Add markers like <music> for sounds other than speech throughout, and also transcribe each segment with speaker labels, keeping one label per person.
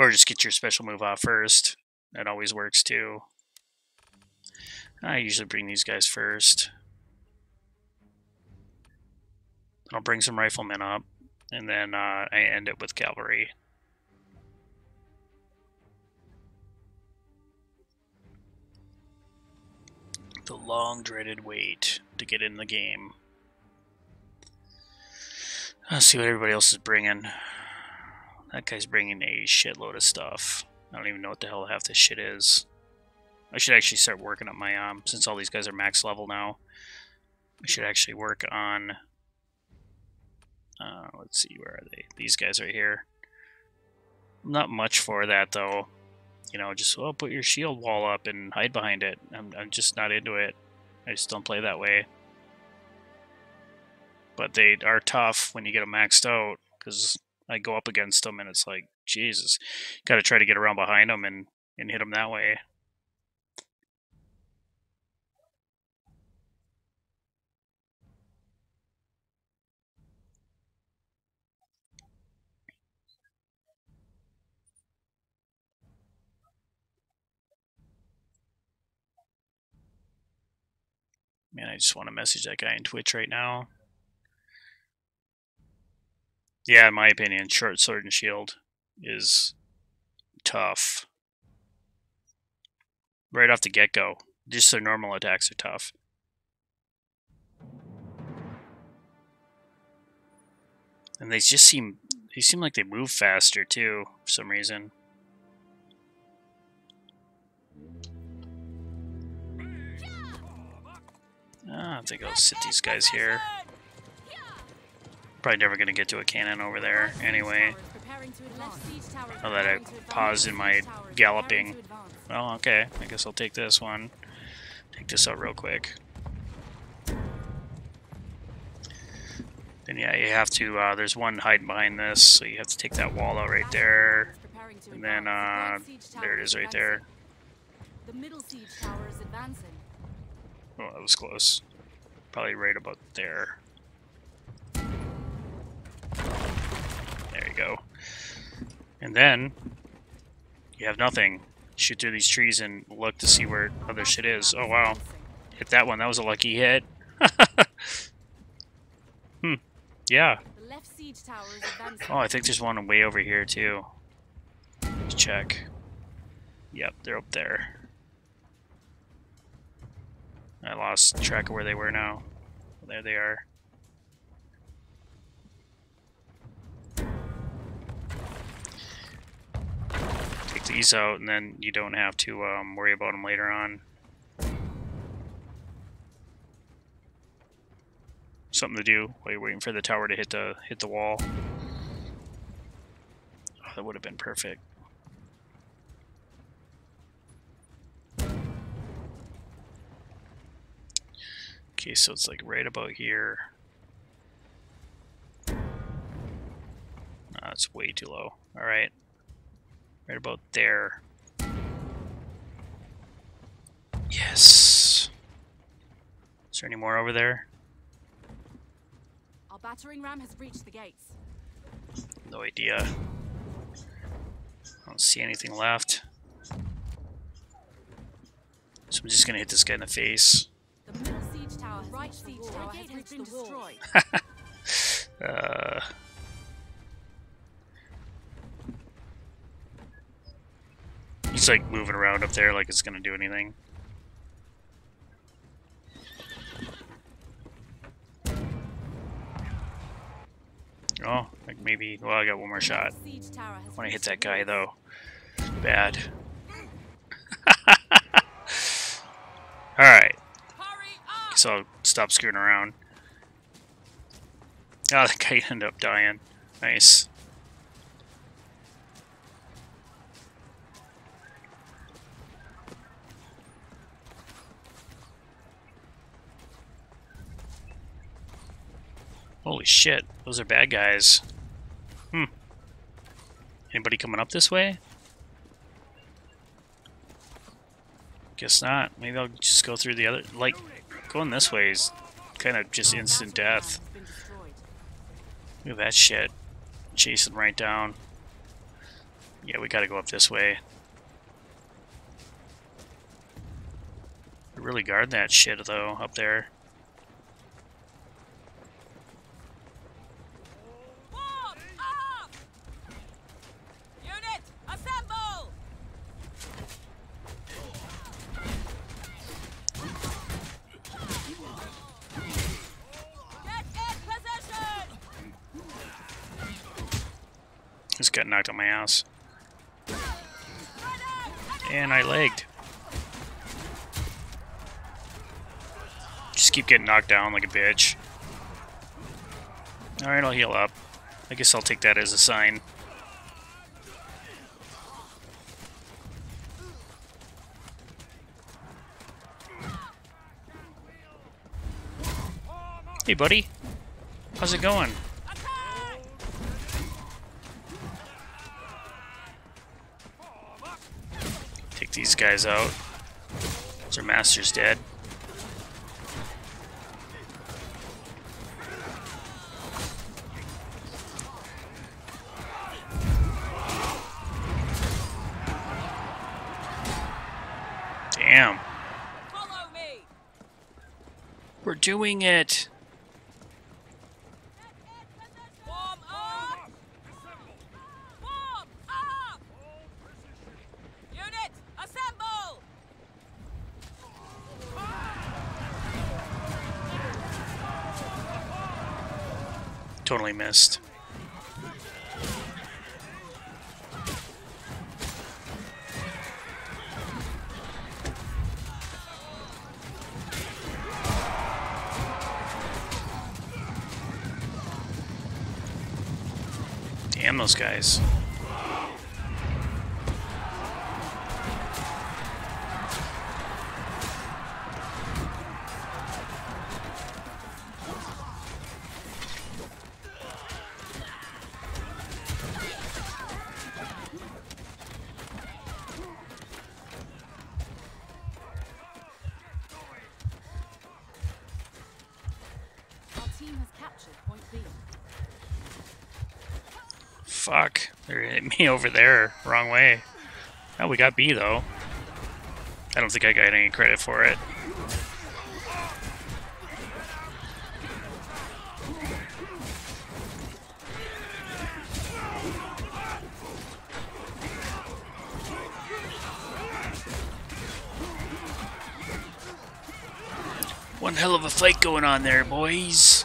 Speaker 1: Or just get your special move off first. That always works too. I usually bring these guys first. I'll bring some riflemen up, and then uh, I end it with cavalry. The long dreaded wait to get in the game. Let's see what everybody else is bringing. That guy's bringing a shitload of stuff. I don't even know what the hell half this shit is. I should actually start working on my, um, since all these guys are max level now, I should actually work on, uh, let's see, where are they? These guys right here. Not much for that, though. You know, just, well, put your shield wall up and hide behind it. I'm, I'm just not into it. I just don't play that way. But they are tough when you get them maxed out, because I go up against them and it's like, Jesus, got to try to get around behind them and, and hit them that way. Man, I just want to message that guy in Twitch right now. Yeah, in my opinion, short sword and shield is tough. Right off the get go. Just their normal attacks are tough. And they just seem they seem like they move faster too, for some reason. Ah, I think I'll sit these guys here. Probably never going to get to a cannon over there anyway. Now that I paused in my galloping. Well, okay. I guess I'll take this one. Take this out real quick. Then yeah, you have to, uh, there's one hiding behind this, so you have to take that wall out right there. And then, uh, there it is right there.
Speaker 2: The middle siege tower is advancing.
Speaker 1: Oh, that was close. Probably right about there. Go. And then, you have nothing. Shoot through these trees and look to see where other shit is. Oh, wow. Hit that one. That was a lucky hit. <laughs> hmm. Yeah. Oh, I think there's one way over here, too. Let's check. Yep, they're up there. I lost track of where they were now. There they are. These out, and then you don't have to um, worry about them later on. Something to do while you're waiting for the tower to hit the hit the wall. Oh, that would have been perfect. Okay, so it's like right about here. That's way too low. Alright. Right about there. Yes. Is there any more over there?
Speaker 2: Our battering ram has breached the gates.
Speaker 1: No idea. I don't see anything left. So I'm just gonna hit this guy in the face.
Speaker 2: The middle siege tower right siege tower has reached the wall. <laughs>
Speaker 1: Uh, he's like moving around up there like it's gonna do anything. Oh, like maybe. Well, I got one more shot. Want to hit that guy though. Bad. <laughs> All right. So I'll stop screwing around. Ah, oh, the guy ended up dying. Nice. Holy shit, those are bad guys. Hmm. Anybody coming up this way? Guess not. Maybe I'll just go through the other. Like, going this way is kind of just instant death. Look at that shit. Chasing right down. Yeah, we gotta go up this way. Really guard that shit though up there.
Speaker 2: Warm up! Unit, assemble! Get in position!
Speaker 1: Just got knocked on my ass. And I legged. Just keep getting knocked down like a bitch. Alright, I'll heal up. I guess I'll take that as a sign. Hey, buddy. How's it going?
Speaker 2: Attack!
Speaker 1: Take these guys out. Their master's dead. Damn.
Speaker 2: Follow me!
Speaker 1: We're doing it. Totally missed. Damn those guys. Fuck. They're hitting me over there. Wrong way. Oh, we got B, though. I don't think I got any credit for it. One hell of a fight going on there, boys.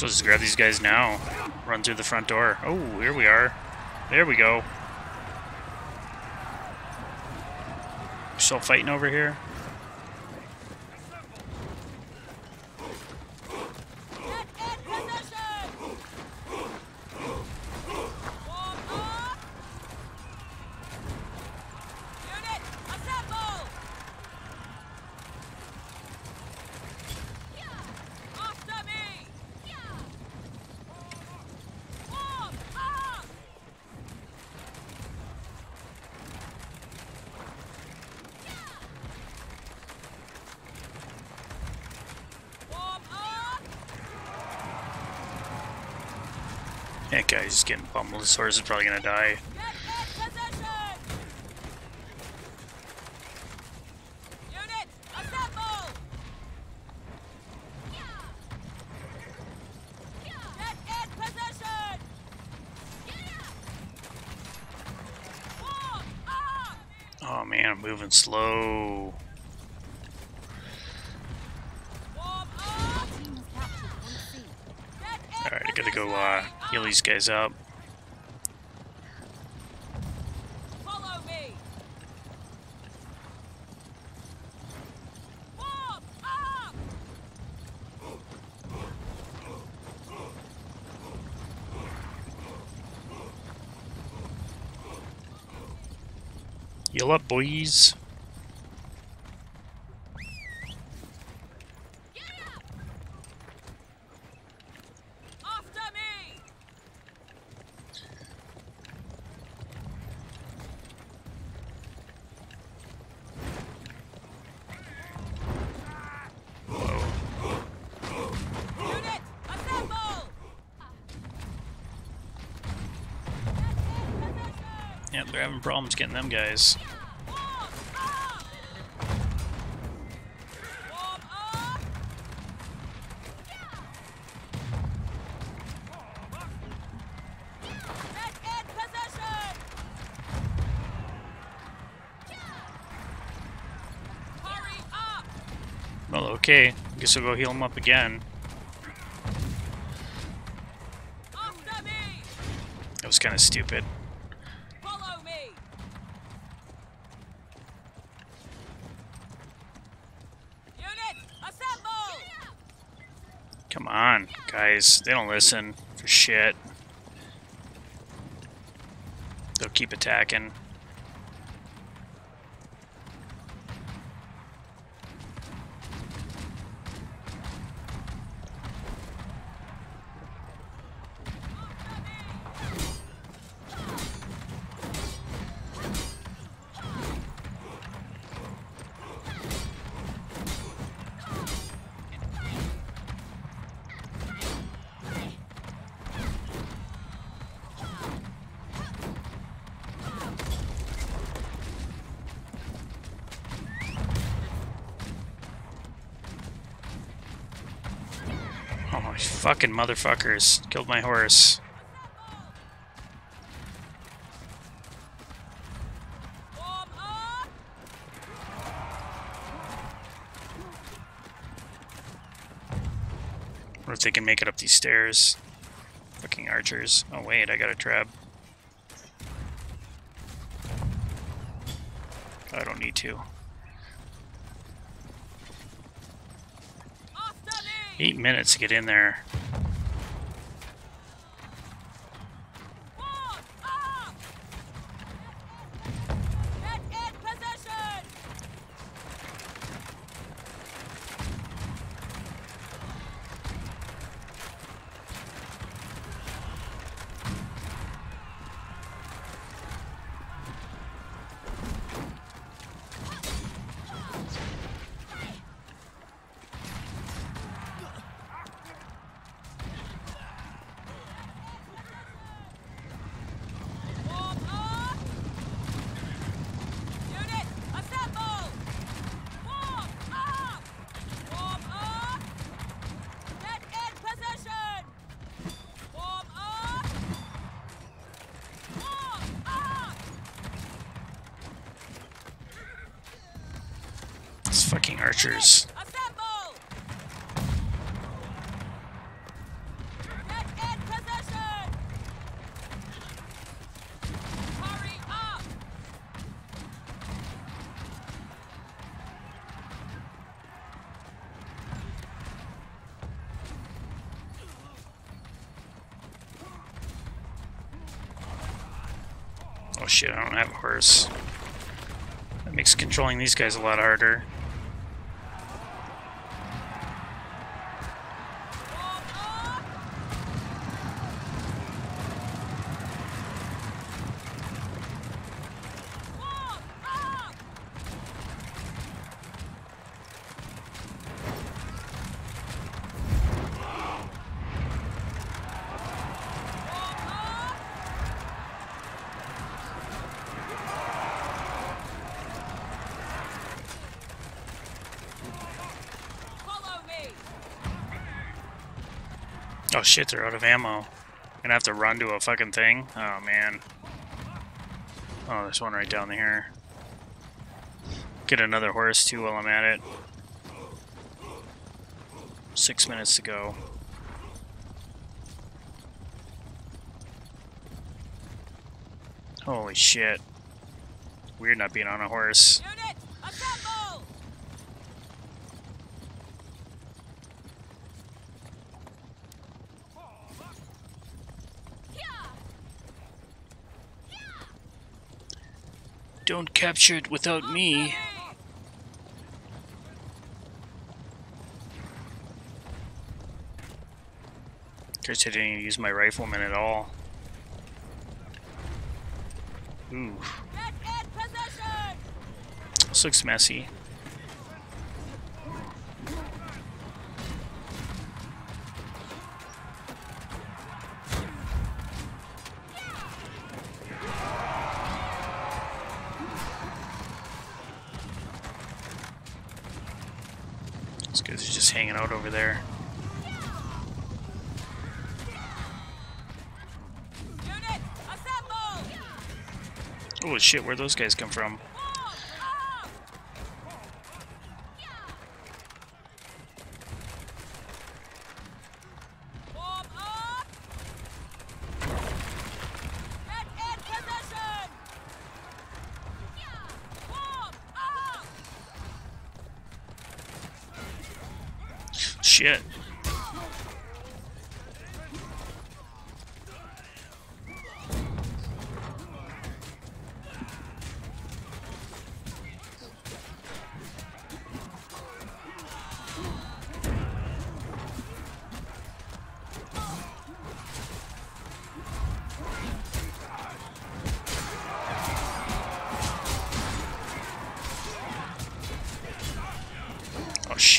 Speaker 1: So let's grab these guys now. Run through the front door. Oh, here we are. There we go. Still fighting over here?
Speaker 2: Get in position! Warm up! Unit, assemble! After me! Warm up! Warm up!
Speaker 1: That guy's just getting pummeled. His horse is probably gonna die.
Speaker 2: Get in position! Unit, assemble! Get in position! Warm up!
Speaker 1: Oh man, I'm moving slow.
Speaker 2: Warm up! Team has captured point C. Get in
Speaker 1: Alright, I gotta go uh, heal these guys up.
Speaker 2: Follow me! Up!
Speaker 1: Heal up, boys. They're having problems getting them guys. Well, okay. Guess I'll go heal him up again. That was kind of stupid.
Speaker 2: Follow me! Unit, assemble!
Speaker 1: Come on, guys. They don't listen for shit. They'll keep attacking. Fucking motherfuckers. Killed my horse. Or if they can make it up these stairs. Fucking archers. Oh, wait, I got a trap. I don't need to.
Speaker 2: After me!
Speaker 1: Eight minutes to get in there.
Speaker 2: Warm up! Get in position! Warm up! Unit, assemble! Warm up! Warm up! Get in position! Warm up! Warm up!
Speaker 1: These fucking archers. Oh shit, I don't have a horse. That makes controlling these guys a lot harder.
Speaker 2: Warm up! Warm up! Warm up! Follow me!
Speaker 1: Oh shit, they're out of ammo. Gonna have to run to a fucking thing? Oh man. Oh, there's one right down here. Get another horse too while I'm at it. Six minutes to go. Holy shit. Weird not being on a horse. Don't capture it without me. Guess I didn't even use my rifleman at all. Ooh, this looks messy. These guys are just hanging out over there. Oh shit, where'd those guys come from?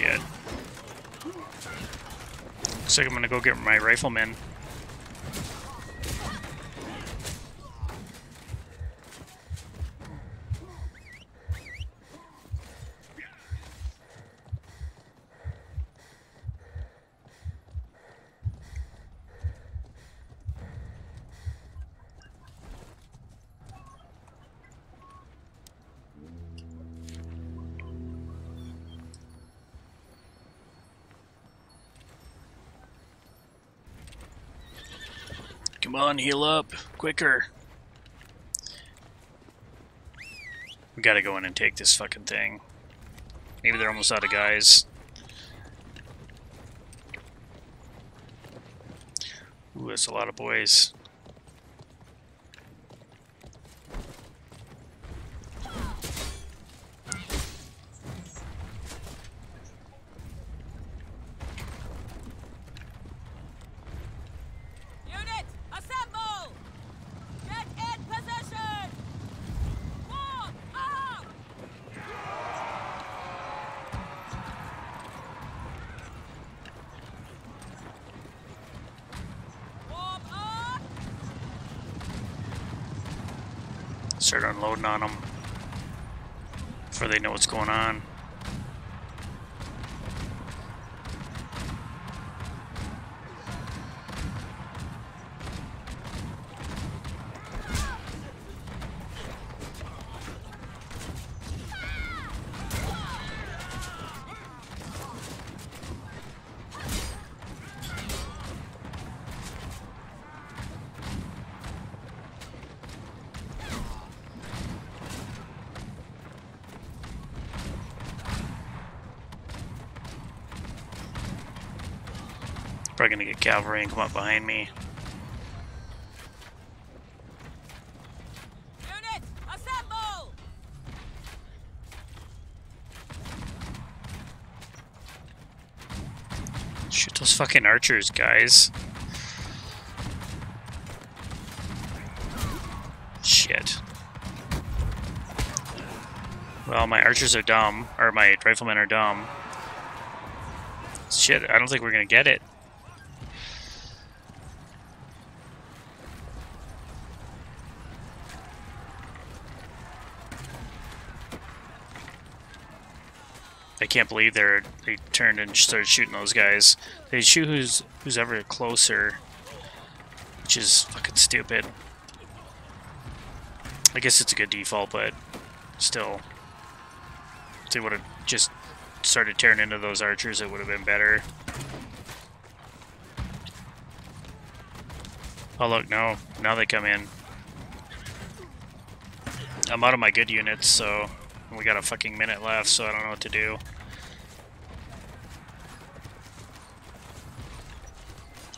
Speaker 1: Shit. Looks like I'm gonna go get my rifleman. Come on, heal up. Quicker. We gotta go in and take this fucking thing. Maybe they're almost out of guys. Ooh, that's a lot of boys.
Speaker 2: Unit, assemble! Get in position! Form up! Form up!
Speaker 1: Start unloading on them before they know what's going on. Probably gonna get cavalry and come up behind me.
Speaker 2: Unit, assemble!
Speaker 1: Shoot those fucking archers, guys. Shit. Well, my archers are dumb, or my riflemen are dumb. Shit, I don't think we're gonna get it. I can't believe they're they turned and started shooting those guys. They shoot who's who's ever closer, which is fucking stupid. I guess it's a good default, but still, if they would have just started tearing into those archers, it would have been better. Oh look, no, now they come in. I'm out of my good units, so we got a fucking minute left, so I don't know what to do.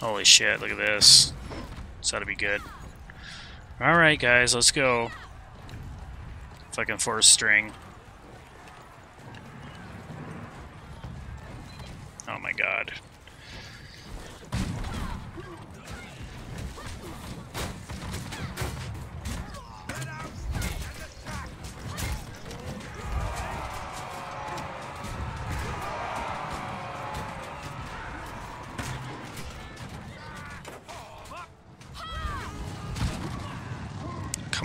Speaker 1: Holy shit, look at this. This ought to be good. Alright, guys, let's go. Fucking force string. Oh my god.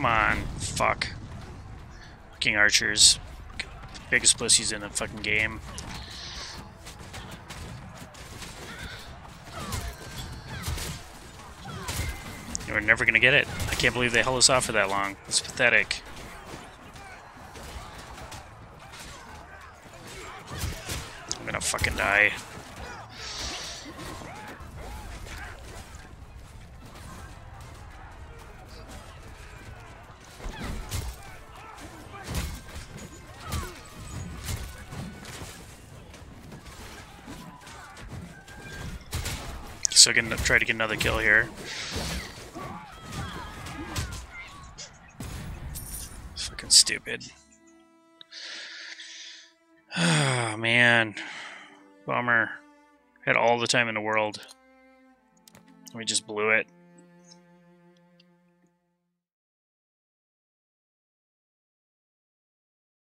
Speaker 1: on, fuck. Fucking archers. Biggest pussies in the fucking game. We're never gonna get it. I can't believe they held us off for that long. It's pathetic. I'm gonna fucking die. So gonna try to get another kill here. Fucking stupid. Oh man. Bummer. Had all the time in the world. We just blew it.